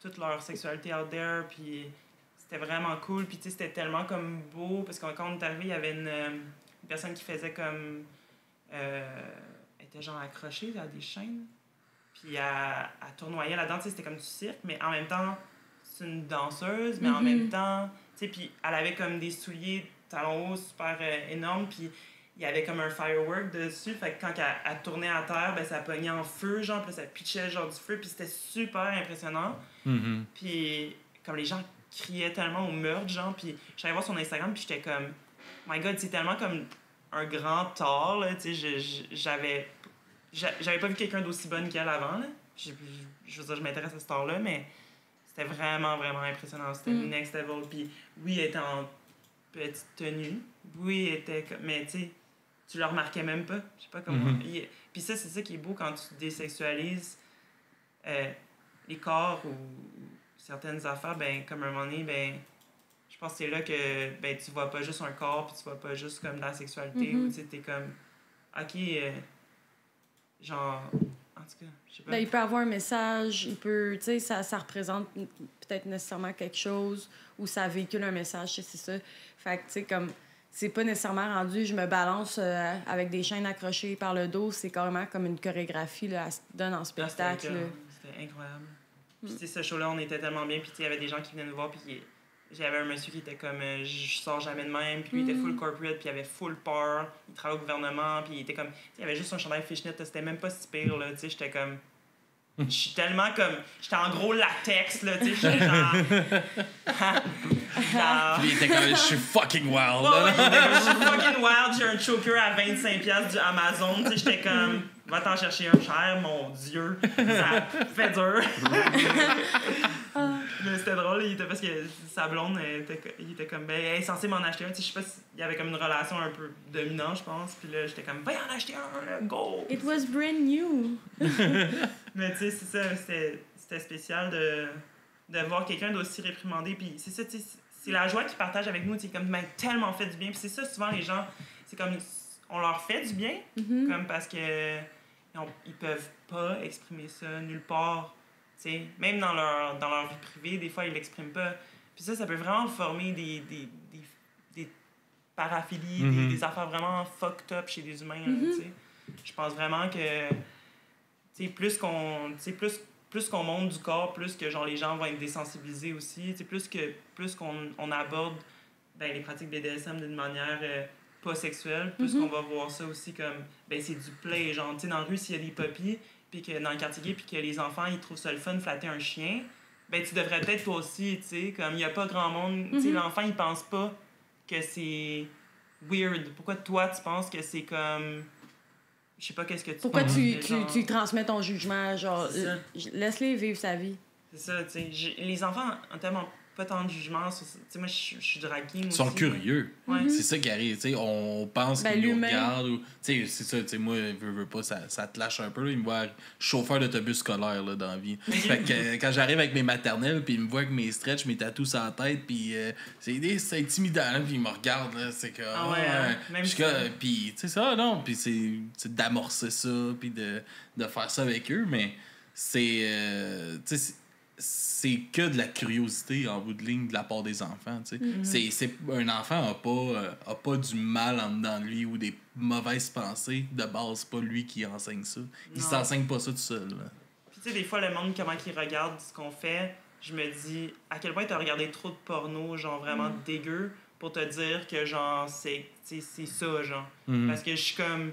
Speaker 4: toute leur sexualité out there, puis c'était vraiment cool. Puis, tu sais, c'était tellement comme beau. Parce que quand on est arrivé, il y avait une, une personne qui faisait comme. Euh, elle était genre accrochée à des chaînes. Puis, elle, elle tournoyait là-dedans. Tu sais, c'était comme du cirque. Mais en même temps, c'est une danseuse. Mais en
Speaker 2: Mhm.
Speaker 4: même temps, tu sais, puis elle avait comme des souliers talons hauts super euh, énormes. Puis, il y avait comme un firework dessus. Fait que quand elle, elle tournait à terre, ben, ça pognait en feu, genre. Puis, ça pitchait genre du feu. Puis, c'était super impressionnant.
Speaker 1: Mhm.
Speaker 4: Puis comme les gens criaient tellement au meurtre, genre, puis j'allais voir son Instagram, puis j'étais comme, my God, c'est tellement comme un grand tort, là, tu sais, j'avais, j'a- j'avais pas vu quelqu'un d'aussi bonne qu'elle avant, là. Je, je veux dire, je m'intéresse à ce tort-là, mais c'était vraiment, vraiment impressionnant, c'était
Speaker 2: Mm.
Speaker 4: next level, puis oui, elle était en petite tenue, oui, elle était comme, mais tu sais, tu le remarquais même pas, je sais pas comment,
Speaker 1: Mhm.
Speaker 4: il- puis ça, c'est ça qui est beau quand tu désexualises euh, les corps ou certaines affaires, ben, comme à un moment donné, ben, je pense que c'est là que ben, tu vois pas juste un corps, puis tu vois pas juste comme de la sexualité,
Speaker 2: Mhm.
Speaker 4: ou tu sais, t'es comme, ok, euh, genre, en tout cas, je sais pas.
Speaker 2: Ben, il peut avoir un message, il peut, tu sais, ça, ça représente peut-être nécessairement quelque chose ou ça véhicule un message, c'est ça. Fait que, tu sais, comme, c'est pas nécessairement rendu, je me balance euh, avec des chaînes accrochées par le dos, c'est carrément comme une chorégraphie, là, elle se donne en
Speaker 4: Ah, c'était
Speaker 2: spectacle.
Speaker 4: C'était incroyable.
Speaker 2: Mm.
Speaker 4: Puis, tu sais, ce show-là, on était tellement bien, puis tu sais, il y avait des gens qui venaient nous voir, puis il- j'avais un monsieur qui était comme, euh, je sors jamais de même, puis lui, il était
Speaker 2: Mm.
Speaker 4: full corporate, puis il avait full peur, il travaillait au gouvernement, puis il était comme, il avait juste un chandail fishnet, c'était même pas si pire, là, tu sais, j'étais comme, je suis tellement comme, j'étais en gros latex, là, tu sais, j'étais genre,
Speaker 1: Puis il était comme, je suis fucking wild.
Speaker 4: Ouais, ouais, il était comme, je suis fucking wild, j'ai un choker à 25$ du Amazon. Tu sais, j'étais comme, va t'en chercher un cher, mon Dieu. Ça fait dur. Mais c'était drôle, il était parce que sa blonde, elle était, il était comme, ben, elle est censée m'en acheter un. Tu sais, je sais pas s'il y avait comme une relation un peu dominante, je pense. Puis là, j'étais comme, va y en acheter un, go!
Speaker 2: It was brand new.
Speaker 4: Mais tu sais, c'est ça, c'était c'était spécial de, de voir quelqu'un d'aussi réprimandé. Puis c'est ça, tu sais, c'est la joie qu'ils partagent avec nous, tu sais, comme, ben, tellement fait du bien. Puis c'est ça, souvent, les gens, c'est comme, on leur fait du bien,
Speaker 2: Mhm.
Speaker 4: comme parce que ils, ont- ils peuvent pas exprimer ça nulle part. tu sais. Même dans leur, dans leur vie privée, des fois, ils l'expriment pas. Puis ça, ça peut vraiment former des, des, des, des paraphilies,
Speaker 1: Mhm.
Speaker 4: des, des affaires vraiment fucked up chez des humains. tu sais. Je pense vraiment que tu sais, plus qu'on tu sais, plus plus qu'on monte du corps plus que genre les gens vont être désensibilisés aussi plus que plus qu'on on aborde ben, les pratiques BDSM d'une manière euh, pas sexuelle plus
Speaker 2: Mhm.
Speaker 4: qu'on va voir ça aussi comme ben c'est du play genre tu sais dans la rue s'il y a des puppies puis que dans le quartier gay puis que les enfants ils trouvent ça le fun de flatter un chien ben tu devrais peut-être toi aussi tu sais comme il y a pas grand monde tu sais
Speaker 2: Mhm.
Speaker 4: l'enfant il pense pas que c'est weird pourquoi toi tu penses que c'est comme je sais pas qu'est-ce que tu
Speaker 2: Pourquoi
Speaker 4: penses,
Speaker 2: tu, tu,
Speaker 4: genre-
Speaker 2: tu transmets ton jugement? Genre, l- laisse-les vivre sa vie.
Speaker 4: C'est ça, tu sais. Les enfants ont tellement pas tant de jugement sur ça. Tu sais, moi, je suis- je suis drag king
Speaker 1: Ils sont
Speaker 4: aussi.
Speaker 1: curieux.
Speaker 4: Ouais.
Speaker 1: C'est ça qui arrive. tu sais, on pense
Speaker 2: Ben,
Speaker 1: qu'ils nous regardent. Ou, tu sais, c'est ça. tu sais, Moi, je veux, veux pas, ça, ça te lâche un peu. là. Il me voit chauffeur d'autobus scolaire là, dans la vie. fait que euh, quand j'arrive avec mes maternelles, puis il me voit avec mes stretch, mes tatous sur la tête, puis euh, c'est c'est intimidant. Puis il me regarde. là, C'est que.
Speaker 4: Ah ouais, hein? Même
Speaker 1: Puis comme- tu sais, ça, non. Puis c'est c'est d'amorcer ça, puis de, de faire ça avec eux. Mais c'est. euh, tu sais, c'est- que de la curiosité en bout de ligne de la part des enfants. tu sais.
Speaker 4: Mm-hmm.
Speaker 1: C'est- c'est un enfant n'a pas, euh, a pas du mal en dedans de lui ou des mauvaises pensées. De base, c'est pas lui qui enseigne ça. Il s'enseigne pas ça tout seul. là.
Speaker 4: Puis, tu sais, des fois, le monde, comment il regarde ce qu'on fait, je me dis à quel point tu as regardé trop de porno, genre vraiment
Speaker 2: Mm.
Speaker 4: dégueu, pour te dire que, genre, c'est c'est ça, genre.
Speaker 1: Mhm.
Speaker 4: Parce que je suis comme.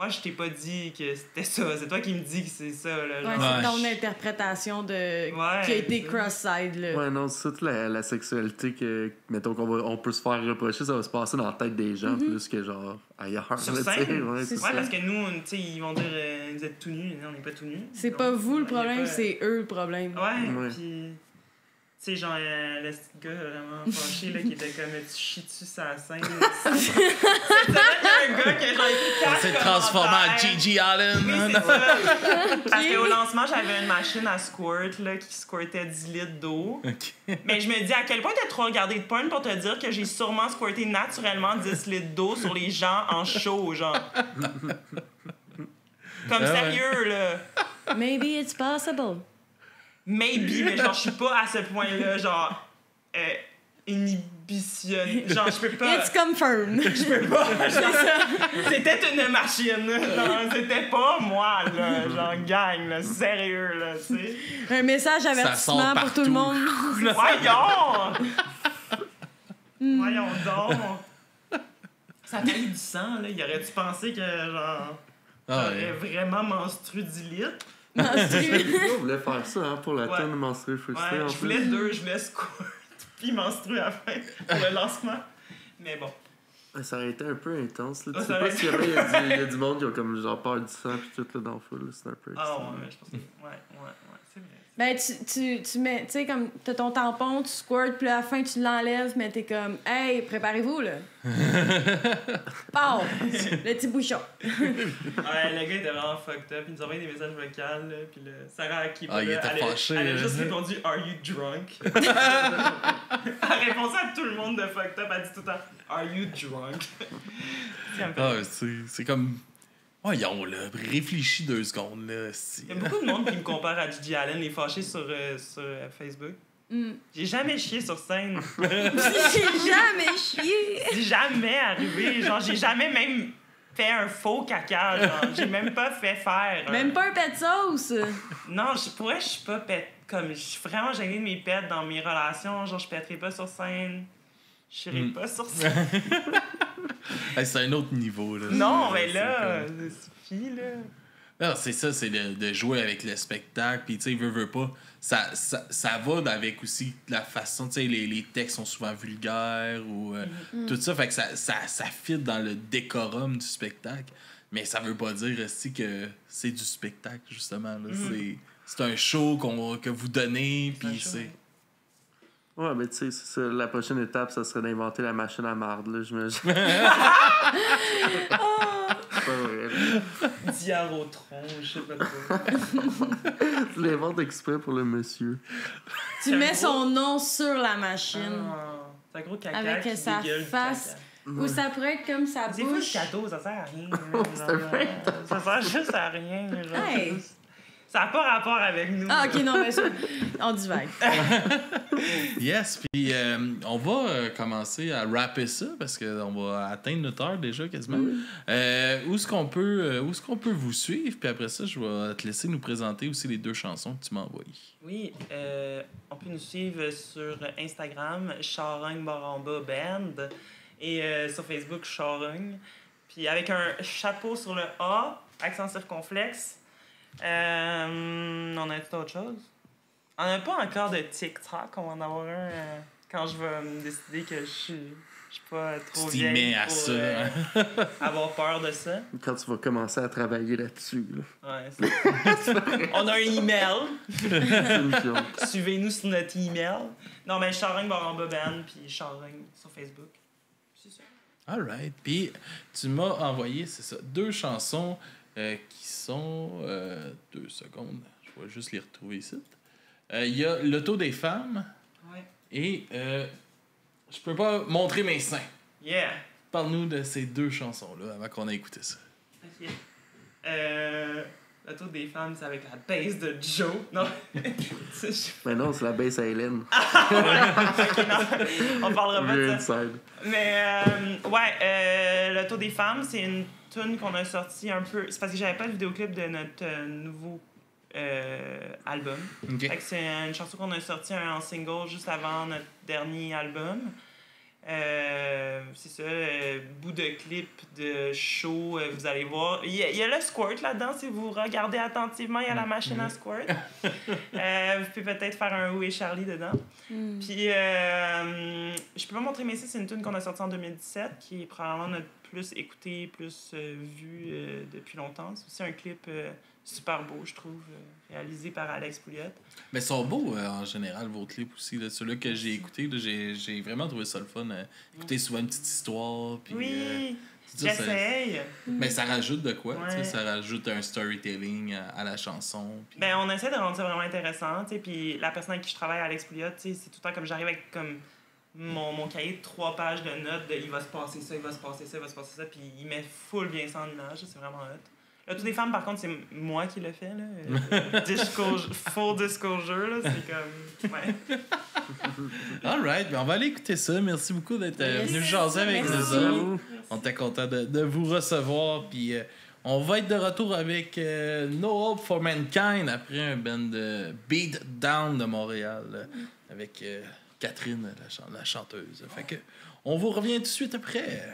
Speaker 4: Moi, je t'ai pas dit que c'était ça. C'est toi qui me dis que c'est ça, là.
Speaker 2: Ouais,
Speaker 4: genre.
Speaker 2: c'est ton
Speaker 1: Ouais.
Speaker 2: interprétation de
Speaker 4: Ouais,
Speaker 2: qui a été cross-side. là.
Speaker 3: Ouais, non, c'est toute la, la sexualité que, mettons, qu'on va, on peut se faire reprocher, ça va se passer dans la tête des gens plus que, genre, ailleurs.
Speaker 4: Sur scène?
Speaker 3: ouais,
Speaker 2: C'est
Speaker 4: Ouais,
Speaker 2: ça.
Speaker 4: parce que nous, on- tu sais, ils vont dire, euh, vous êtes tout nus. Non, on n'est pas tout nus.
Speaker 2: C'est
Speaker 4: Donc,
Speaker 2: pas vous le problème,
Speaker 4: pas-
Speaker 2: c'est eux le problème.
Speaker 4: Ouais,
Speaker 3: Ouais.
Speaker 4: puis. Tu sais, genre, euh, le petit gars vraiment fâché, là, qui était comme, tu chies dessus sa scène? C'est vrai qu'il y a un gars qui a genre
Speaker 1: On s'est transformé en. Gigi Allen.
Speaker 4: Oui, ça. Parce qu'au lancement, j'avais une machine à squirt là, qui squirtait 10 litres d'eau.
Speaker 1: Ok.
Speaker 4: Mais je me dis à quel point t'as trop regardé de porn pour te dire que j'ai sûrement squirté naturellement 10 litres d'eau sur les gens en show, genre? Comme
Speaker 1: Ah ouais.
Speaker 4: sérieux, là.
Speaker 2: Maybe it's possible.
Speaker 4: Maybe, mais genre, je suis pas à ce point-là, genre. euh, inhibitionné. Genre, je peux pas.
Speaker 2: It's confirmed.
Speaker 4: Je peux pas. C'était une machine. Genre, c'était pas moi, là. Genre, gang, là. Sérieux, là, tu sais.
Speaker 2: Un message avertissement pour tout le monde.
Speaker 4: Voyons! Voyons donc! Ça a eu du sang, là. Il aurait-tu pensé que, genre,
Speaker 1: Ah,
Speaker 4: j'aurais
Speaker 1: ouais.
Speaker 4: vraiment menstrué du lit?
Speaker 2: Menstru.
Speaker 3: On voulait faire ça hein, pour la
Speaker 4: Ouais.
Speaker 3: tonne menstruée frustrée.
Speaker 4: Ouais,
Speaker 3: en
Speaker 4: je
Speaker 3: plus.
Speaker 4: voulais deux, je voulais squirt, puis menstruer à la fin, pour le lancement. Mais bon.
Speaker 3: Ouais, Ça aurait été un peu intense. Là.
Speaker 4: Ah,
Speaker 3: Tu sais pas s'il y, avait- il y, a du- il y a du monde qui a comme genre peur du sang puis tout là, dans le foule. là. C'est un peu
Speaker 4: Ah ouais, je pense que. Ouais, ouais, ouais.
Speaker 2: Ben, tu, tu, tu mets, tu sais, comme, t'as ton tampon, tu squirtes, puis à la fin, tu l'enlèves, mais t'es comme, hey, préparez-vous, là. Pau! Le petit bouchon.
Speaker 4: Ouais, le gars était vraiment fucked up. Il nous envoyait des messages vocaux, là. Puis le Sarah qui
Speaker 1: Ah, il était
Speaker 4: elle, a-
Speaker 1: fâché,
Speaker 4: Elle a
Speaker 1: là.
Speaker 4: juste répondu Are you drunk? elle a répondu à tout le monde de fucked up. Elle a dit tout le temps Are you drunk?
Speaker 1: Ah, c'est comme. Voyons, là. Réfléchis deux secondes, là. si.
Speaker 4: Il y a beaucoup de monde qui me compare à Gigi Allen, les fâchés sur, euh, sur euh, Facebook.
Speaker 2: Mm.
Speaker 4: J'ai jamais chié sur scène.
Speaker 2: J'ai jamais chié.
Speaker 4: C'est jamais arrivé. Genre, j'ai jamais même fait un faux caca. Genre, j'ai même pas fait faire.
Speaker 2: Même pas un pet de sauce.
Speaker 4: Non, je pourrais, je suis pas pète. Comme, je suis vraiment gênée de mes pets dans mes relations. Genre, je pèterai pas sur scène. Je serai
Speaker 1: Mm.
Speaker 4: pas sur scène.
Speaker 1: Hey, c'est un autre niveau, là.
Speaker 4: non, mais là,
Speaker 1: comme-
Speaker 4: ça suffit, là.
Speaker 1: Non, c'est ça, c'est de, de jouer avec le spectacle, puis tu sais, veut, veut pas. Ça, ça, ça va avec aussi la façon, tu sais, les, les textes sont souvent vulgaires ou euh, tout ça, fait que ça, ça, ça fit dans le décorum du spectacle. Mais ça veut pas dire aussi que c'est du spectacle, justement. là. C'est- C'est un show qu'on, que vous donnez, puis c'est.
Speaker 4: Ouais.
Speaker 3: Mais tu sais, c'est ça, la prochaine étape, ça serait d'inventer la machine à marde, là, j'imagine. C'est pas vrai. là.
Speaker 4: Diarotron, je sais pas trop.
Speaker 3: Tu l'inventes exprès pour le monsieur.
Speaker 2: Tu mets son nom sur la machine.
Speaker 4: Ah, c'est un gros caca
Speaker 2: Avec
Speaker 4: qui
Speaker 2: sa
Speaker 4: dégueule du
Speaker 2: face.
Speaker 4: caca.
Speaker 2: Ou ça pourrait être comme sa
Speaker 4: Des fois, le
Speaker 2: bouche.
Speaker 4: cadeau, ça sert à rien.
Speaker 3: C'est
Speaker 4: ça sert juste à rien. Genre,
Speaker 2: Hey.
Speaker 4: Ça n'a pas rapport avec nous.
Speaker 2: Ah, ok, non, mais ça, on divague.
Speaker 1: Yes, puis euh, on va euh, commencer à rapper ça parce qu'on va atteindre notre heure déjà quasiment. Euh, où est-ce qu'on peut, où est-ce qu'on peut vous suivre? Puis après ça, je vais te laisser nous présenter aussi les deux chansons que tu m'as envoyées.
Speaker 4: Oui, euh, on peut nous suivre sur Instagram, Charogne Baramba Band, et euh, sur Facebook, Charogne. Puis avec un chapeau sur le A, accent circonflexe. Euh, on a tout autre chose. On n'a pas encore de TikTok, on va en avoir un euh, quand je vais me décider que je suis, je suis pas trop
Speaker 1: Tu
Speaker 4: vieille
Speaker 1: mets à
Speaker 4: pour
Speaker 1: ça,
Speaker 4: euh,
Speaker 1: hein.
Speaker 4: avoir peur de ça.
Speaker 3: Quand tu vas commencer à travailler là-dessus, là.
Speaker 4: Ouais, c'est- on a un email. Suivez-nous sur notre email. Non, mais Charogne Baramba Band, puis Charogne sur Facebook. C'est ça.
Speaker 1: Alright. Puis tu m'as envoyé, c'est ça, deux chansons euh, qui sont. euh, deux secondes. Je vais juste les retrouver ici. Euh, Il y a L'auto des femmes
Speaker 4: Ouais.
Speaker 1: et euh, Je peux pas montrer mes seins.
Speaker 4: Yeah.
Speaker 1: Parle-nous de ces deux chansons-là avant qu'on ait écouté ça.
Speaker 4: Ok. Euh. Le tour des femmes, c'est avec la base de Joe. Non.
Speaker 3: Mais non, c'est la baisse à Hélène.
Speaker 4: Non. On parlera pas de ça. Mais euh, ouais, euh, le tour des femmes, c'est une tune qu'on a sorti un peu. C'est parce que j'avais pas le vidéoclip de notre euh, nouveau euh, album.
Speaker 1: Ok.
Speaker 4: Fait que c'est une chanson qu'on a sortie en single juste avant notre dernier album. Euh, c'est ça, euh, bout de clip de show, euh, vous allez voir. Il y, a, il y a le squirt là-dedans, si vous regardez attentivement, il y a la machine à squirt. Euh, vous pouvez peut-être faire un Où est Charlie dedans.
Speaker 2: Hmm.
Speaker 4: Puis, euh, je peux pas montrer, mais ça, c'est une tune qu'on a sortie en 2017, qui est probablement notre plus écouté, plus euh, vu euh, depuis longtemps. C'est aussi un clip euh, super beau, je trouve, réalisé par Alex Pouliot.
Speaker 1: Mais ils sont beaux en général, vos clips aussi. Là. Ceux-là que j'ai écoutés, là, j'ai, vraiment trouvé ça le fun. écouter souvent une petite histoire. Puis,
Speaker 4: oui, j'essaye.
Speaker 1: mais ça rajoute de quoi?
Speaker 4: Ouais.
Speaker 1: Ça rajoute un storytelling à, à la chanson.
Speaker 4: Ben, on essaie de rendre ça vraiment intéressant, puis la personne avec qui je travaille, Alex Pouliot, c'est tout le temps comme j'arrive avec comme mon, mon cahier de trois pages de notes de il va se passer ça, il va se passer ça, il va se passer ça, puis il met full bien ça en image, c'est vraiment hot. Là, toutes les femmes, par contre, c'est moi qui le fais, là. Discours, full disclosure, là, c'est comme... Ouais.
Speaker 1: Alright, ben on va aller écouter ça. Merci beaucoup d'être euh,
Speaker 2: Yes.
Speaker 1: venu jaser avec
Speaker 2: Merci.
Speaker 1: nous autres. On était content de, de vous recevoir. Puis euh, on va être de retour avec euh, No Hope for Mankind après un band de Beat Down de Montréal avec euh, Catherine, la, chan- la chanteuse. Fait que on vous revient tout de suite après.